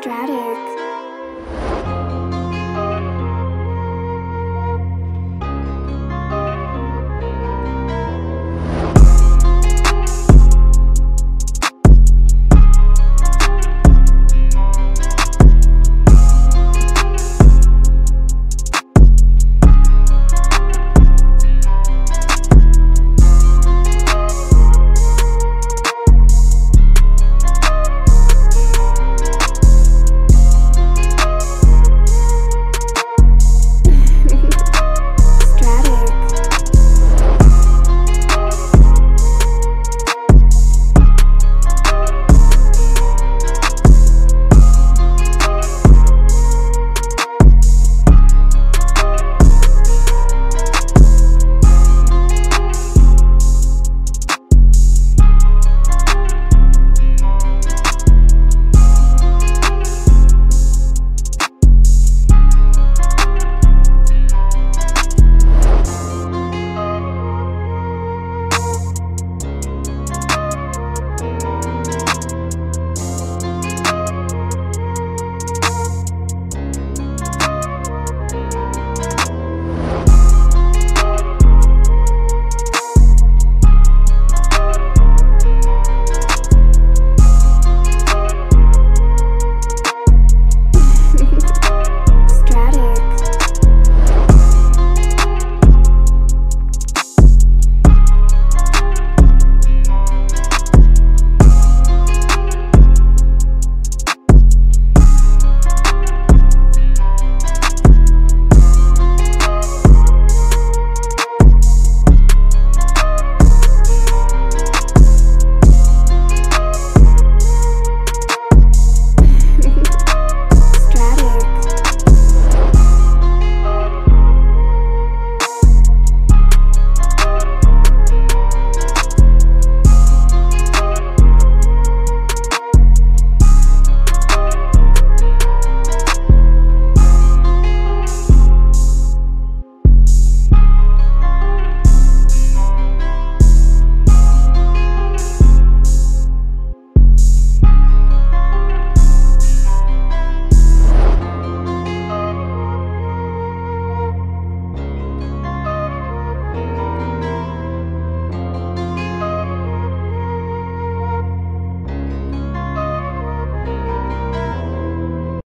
static.